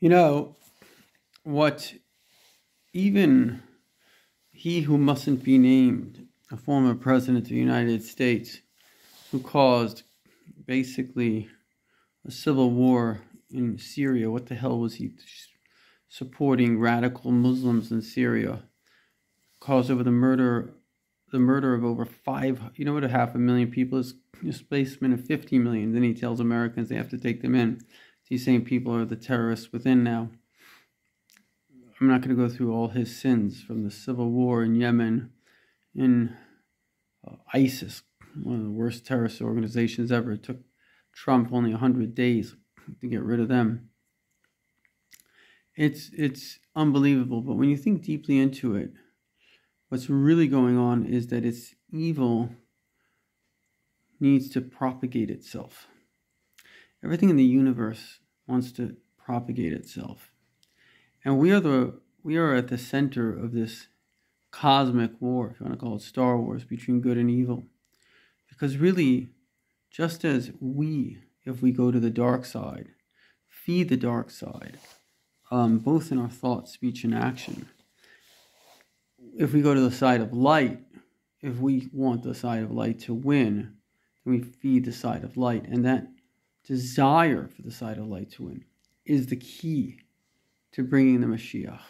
You know, what even he who mustn't be named, a former president of the United States, who caused basically a civil war in Syria, what the hell was he supporting radical Muslims in Syria? Caused over the murder the murder of over five you know what a half a million people is displacement of 50 million then he tells americans they have to take them in these same people are the terrorists within now. I'm not going to go through all his sins from the civil war in yemen in uh, isis one of the worst terrorist organizations ever. It took trump only 100 days to get rid of them. It's it's unbelievable but when you think deeply into it what's really going on is that its evil needs to propagate itself. Everything in the universe wants to propagate itself. And we are the we are at the center of this cosmic war, if you want to call it Star Wars, between good and evil. Because really, just as we, if we go to the dark side, feed the dark side, um, both in our thought, speech, and action, if we go to the side of light, if we want the side of light to win, then we feed the side of light. And that desire for the side of light to win is the key to bringing the Mashiach.